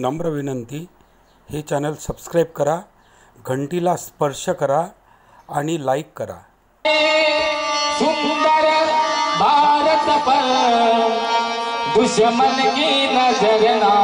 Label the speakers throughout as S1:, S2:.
S1: नम्र विनंती हे चॅनल सबस्क्राईब करा घंटीला स्पर्श करा आणि लाईक करा.
S2: सुंदर भारत पर दुश्मन की नजर ना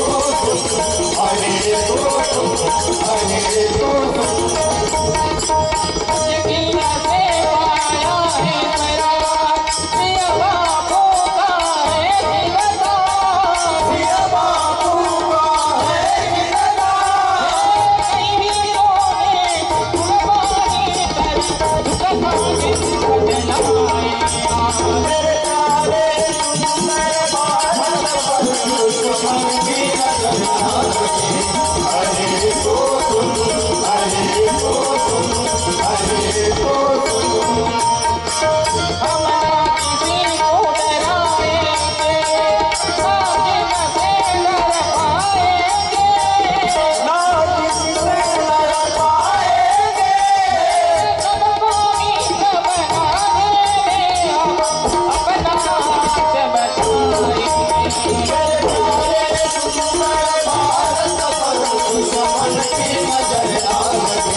S2: I need a Jai Ram